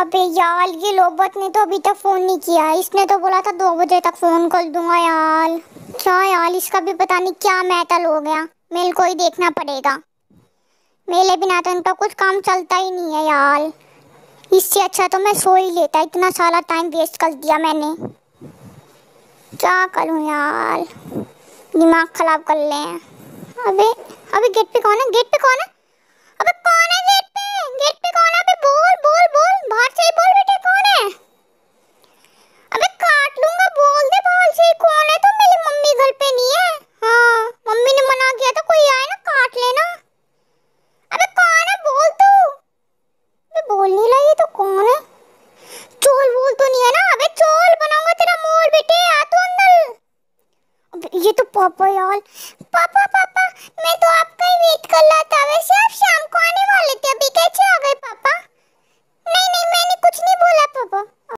अबे यार, ये लोबत ने तो अभी तक फ़ोन नहीं किया। इसने तो बोला था दो बजे तक फ़ोन कर दूँगा यार। क्या यार, इसका भी पता नहीं क्या मैटल हो गया। मेल को ही देखना पड़ेगा। मेरे बिना तो इनका कुछ काम चलता ही नहीं है यार। इससे अच्छा तो मैं सो ही लेता। इतना सारा टाइम वेस्ट कर दिया मैंने। क्या करूँ यार? दिमाग खराब कर ले कौन है गेट पे ये तो पापा यार। पापा पापा